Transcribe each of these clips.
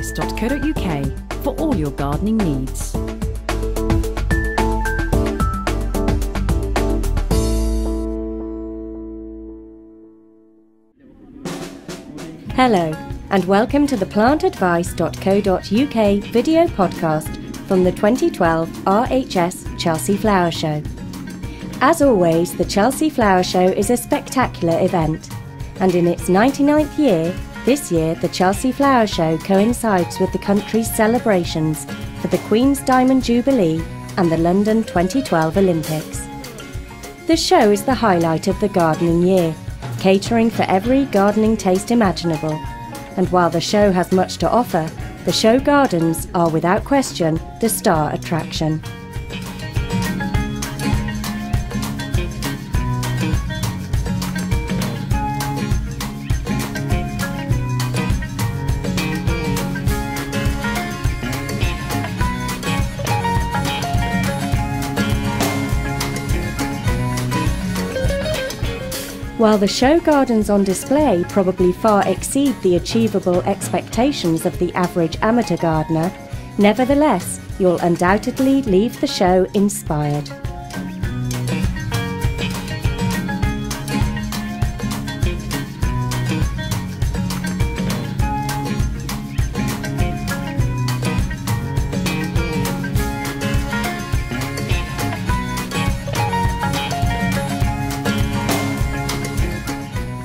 plantadvice.co.uk for all your gardening needs. Hello, and welcome to the plantadvice.co.uk video podcast from the 2012 RHS Chelsea Flower Show. As always, the Chelsea Flower Show is a spectacular event, and in its 99th year, this year the Chelsea Flower Show coincides with the country's celebrations for the Queen's Diamond Jubilee and the London 2012 Olympics. The show is the highlight of the gardening year, catering for every gardening taste imaginable. And while the show has much to offer, the show gardens are without question the star attraction. While the show gardens on display probably far exceed the achievable expectations of the average amateur gardener, nevertheless, you'll undoubtedly leave the show inspired.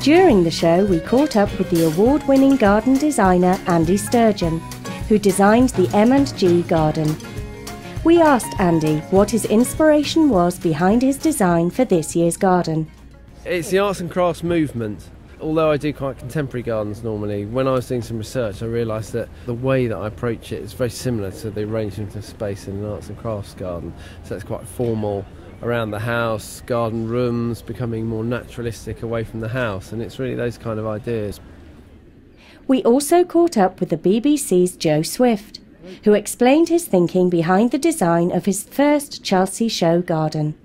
During the show, we caught up with the award winning garden designer Andy Sturgeon, who designed the M&G garden. We asked Andy what his inspiration was behind his design for this year's garden. It's the arts and crafts movement. Although I do quite contemporary gardens normally, when I was doing some research, I realised that the way that I approach it is very similar to the arrangement of space in an arts and crafts garden. So it's quite formal, around the house, garden rooms, becoming more naturalistic away from the house, and it's really those kind of ideas. We also caught up with the BBC's Joe Swift, who explained his thinking behind the design of his first Chelsea show garden.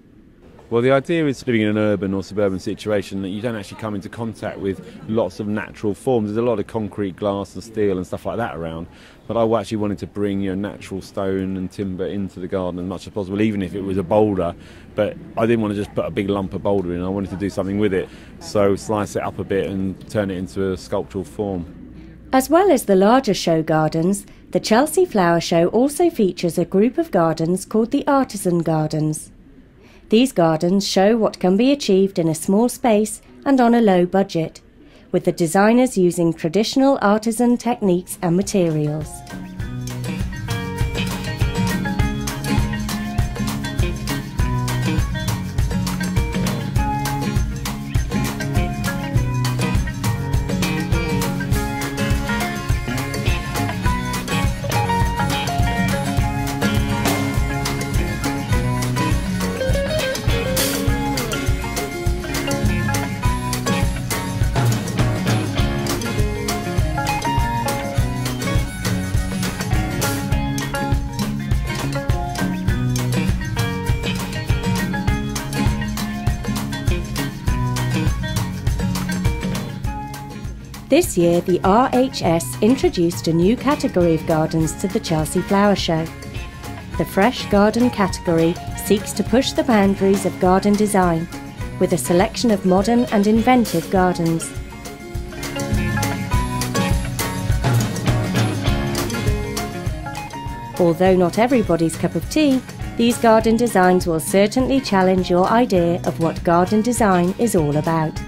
Well, the idea is living in an urban or suburban situation that you don't actually come into contact with lots of natural forms. There's a lot of concrete, glass, and steel and stuff like that around. But I actually wanted to bring you know, natural stone and timber into the garden as much as possible, even if it was a boulder. But I didn't want to just put a big lump of boulder in. I wanted to do something with it. So slice it up a bit and turn it into a sculptural form. As well as the larger show gardens, the Chelsea Flower Show also features a group of gardens called the Artisan Gardens. These gardens show what can be achieved in a small space and on a low budget, with the designers using traditional artisan techniques and materials. This year, the RHS introduced a new category of gardens to the Chelsea Flower Show. The Fresh Garden category seeks to push the boundaries of garden design with a selection of modern and inventive gardens. Although not everybody's cup of tea, these garden designs will certainly challenge your idea of what garden design is all about.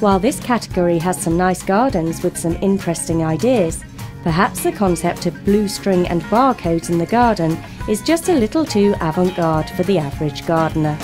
While this category has some nice gardens with some interesting ideas, perhaps the concept of blue string and barcodes in the garden is just a little too avant garde for the average gardener.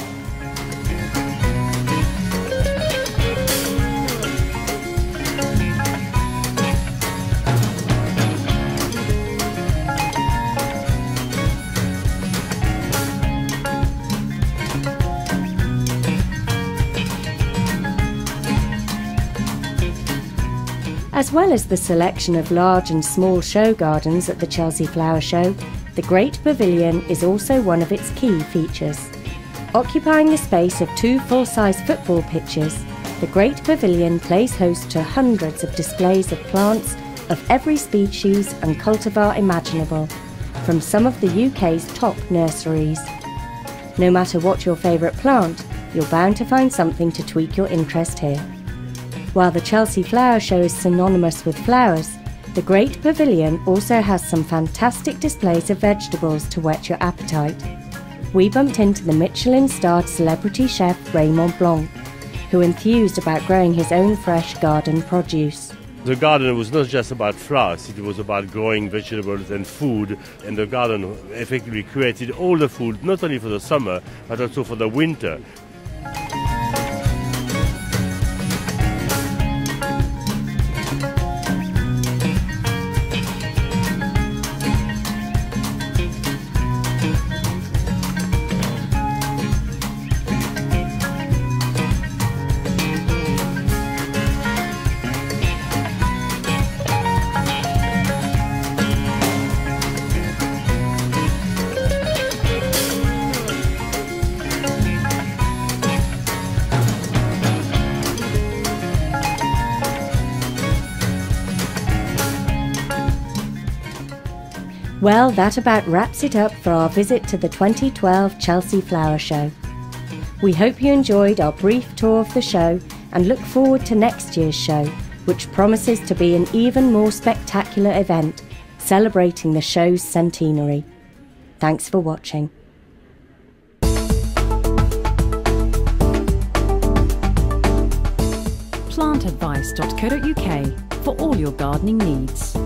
As well as the selection of large and small show gardens at the Chelsea Flower Show, the Great Pavilion is also one of its key features. Occupying the space of two full-size football pitches, the Great Pavilion plays host to hundreds of displays of plants of every species and cultivar imaginable from some of the UK's top nurseries. No matter what your favourite plant, you're bound to find something to tweak your interest here. While the Chelsea Flower Show is synonymous with flowers, the Great Pavilion also has some fantastic displays of vegetables to whet your appetite. We bumped into the Michelin starred celebrity chef Raymond Blanc, who enthused about growing his own fresh garden produce. The garden was not just about flowers, it was about growing vegetables and food. And the garden effectively created all the food, not only for the summer, but also for the winter. Well, that about wraps it up for our visit to the 2012 Chelsea Flower Show. We hope you enjoyed our brief tour of the show and look forward to next year's show, which promises to be an even more spectacular event celebrating the show's centenary. Thanks for watching. plantadvice.co.uk for all your gardening needs.